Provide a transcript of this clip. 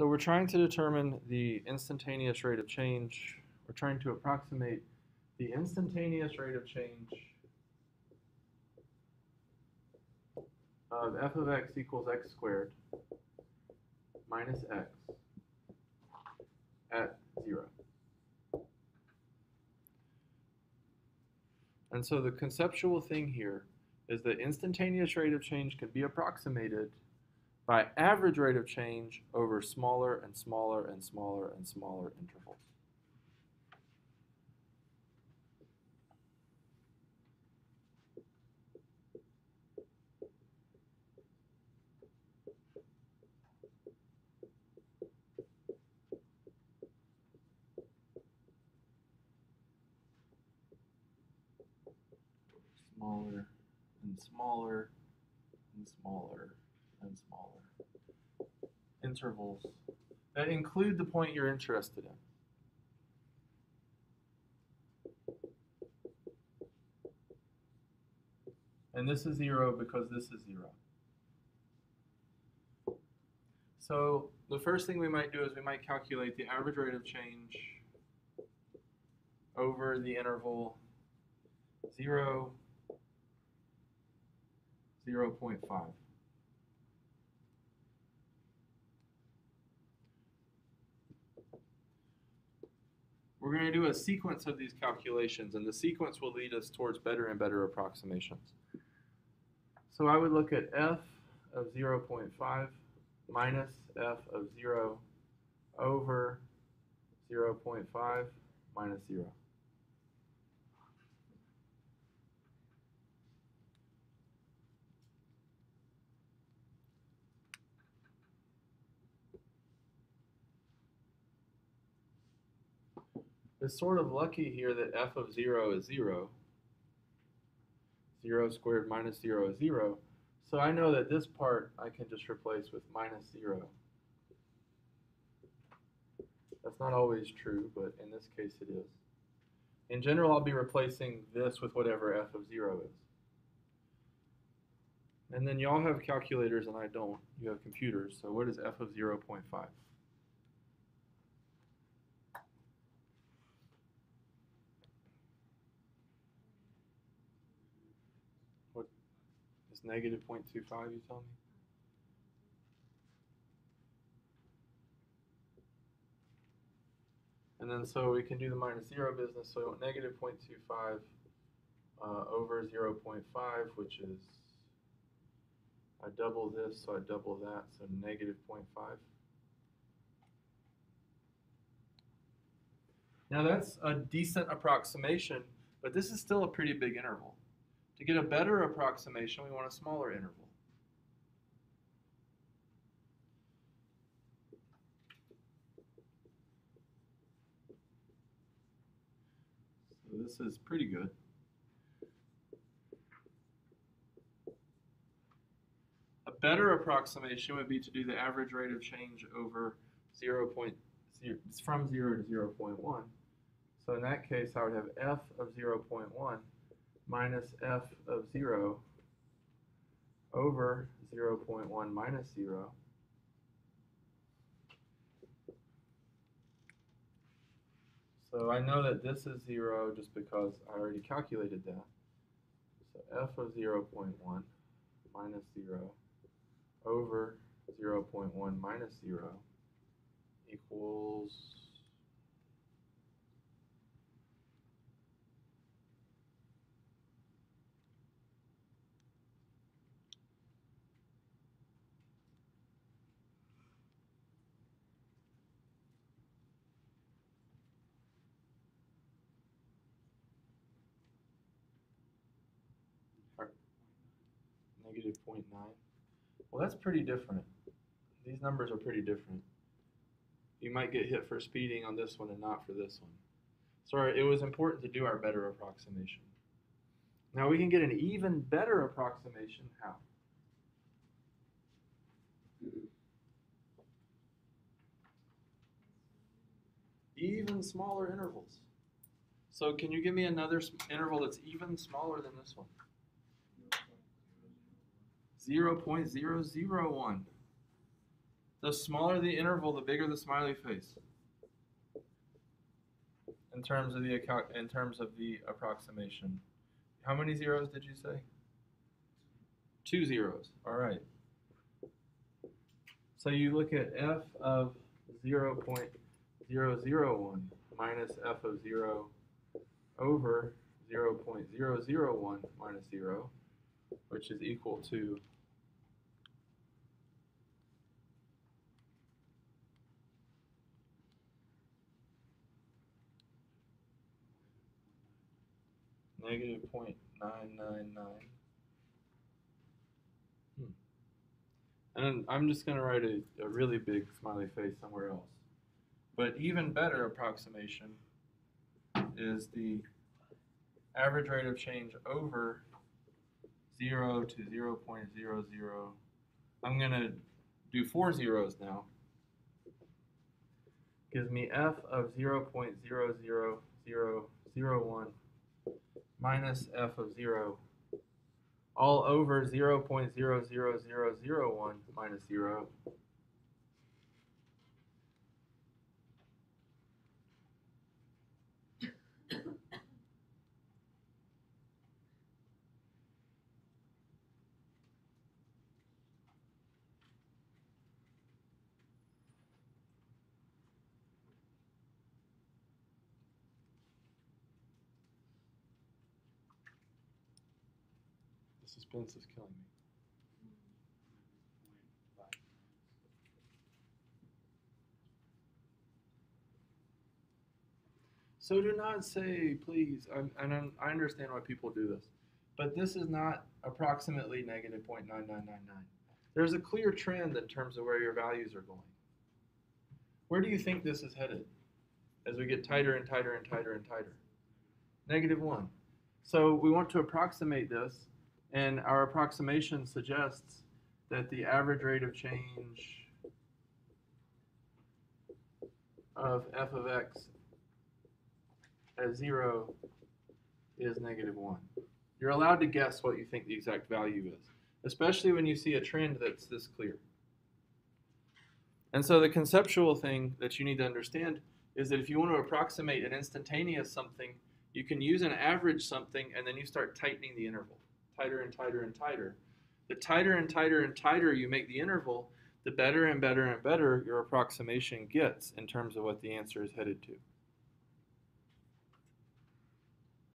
So we're trying to determine the instantaneous rate of change. We're trying to approximate the instantaneous rate of change of f of x equals x squared minus x at 0. And so the conceptual thing here is that instantaneous rate of change can be approximated by average rate of change over smaller and smaller and smaller and smaller intervals. Smaller and smaller and smaller and smaller intervals that include the point you're interested in. And this is 0 because this is 0. So the first thing we might do is we might calculate the average rate of change over the interval 0, 0 0.5. We're going to do a sequence of these calculations, and the sequence will lead us towards better and better approximations. So I would look at f of 0.5 minus f of 0 over 0.5 minus 0. It's sort of lucky here that f of 0 is 0. 0 squared minus 0 is 0. So I know that this part I can just replace with minus 0. That's not always true, but in this case it is. In general, I'll be replacing this with whatever f of 0 is. And then y'all have calculators and I don't. You have computers. So what is f of 0.5? It's negative 0.25, you tell me? And then so we can do the minus 0 business, so negative 0.25 uh, over 0 0.5, which is, I double this, so I double that, so negative 0.5. Now that's a decent approximation, but this is still a pretty big interval. To get a better approximation, we want a smaller interval. So this is pretty good. A better approximation would be to do the average rate of change over 0, 0.0, from 0 to 0 0.1. So in that case, I would have f of 0 0.1 minus f of 0 over 0 0.1 minus 0 So I know that this is 0 just because I already calculated that. So f of 0 0.1 minus 0 over 0 0.1 minus 0 equals negative 0.9. Well, that's pretty different. These numbers are pretty different. You might get hit for speeding on this one and not for this one. So it was important to do our better approximation. Now we can get an even better approximation. How? Even smaller intervals. So can you give me another interval that's even smaller than this one? 0 0.001. The smaller the interval, the bigger the smiley face. In terms of the account, in terms of the approximation. How many zeros did you say? Two zeros. All right. So you look at f of 0.001 minus f of 0 over 0.001 minus 0, which is equal to negative 0.999. Hmm. And I'm just going to write a, a really big smiley face somewhere else. But even better approximation is the average rate of change over 0 to 0 0.00. I'm going to do four zeros now. Gives me f of 0 0.00001 minus f of 0 all over 0 0.00001 minus 0 suspense is killing me. So do not say, please, I'm- and I understand why people do this, but this is not approximately negative 0.9999. There's a clear trend in terms of where your values are going. Where do you think this is headed as we get tighter and tighter and tighter and tighter? Negative 1. So we want to approximate this, and our approximation suggests that the average rate of change of f of x at 0 is negative 1. You're allowed to guess what you think the exact value is, especially when you see a trend that's this clear. And so the conceptual thing that you need to understand is that if you want to approximate an instantaneous something, you can use an average something and then you start tightening the interval, tighter and tighter and tighter. The tighter and tighter and tighter you make the interval, the better and better and better your approximation gets in terms of what the answer is headed to.